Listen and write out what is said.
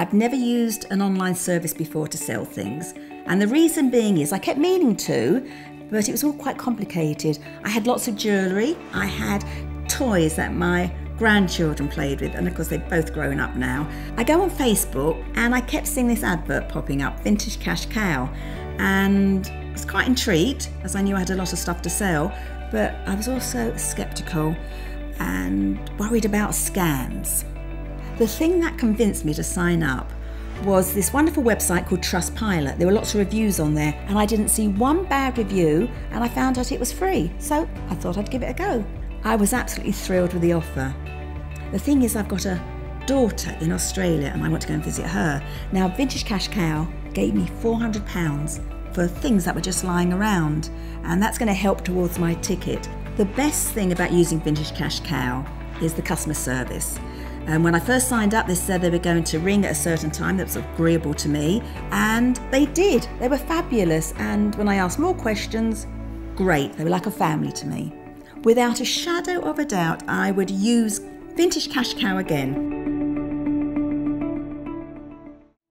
I've never used an online service before to sell things, and the reason being is I kept meaning to, but it was all quite complicated. I had lots of jewellery, I had toys that my grandchildren played with, and of course they've both grown up now. I go on Facebook and I kept seeing this advert popping up, Vintage Cash Cow, and I was quite intrigued as I knew I had a lot of stuff to sell, but I was also sceptical and worried about scams. The thing that convinced me to sign up was this wonderful website called Trustpilot. There were lots of reviews on there, and I didn't see one bad review, and I found out it was free. So I thought I'd give it a go. I was absolutely thrilled with the offer. The thing is, I've got a daughter in Australia, and I want to go and visit her. Now, Vintage Cash Cow gave me £400 for things that were just lying around, and that's going to help towards my ticket. The best thing about using Vintage Cash Cow is the customer service. And when I first signed up, they said they were going to ring at a certain time that was agreeable to me, and they did. They were fabulous. And when I asked more questions, great. They were like a family to me. Without a shadow of a doubt, I would use Vintage Cash Cow again.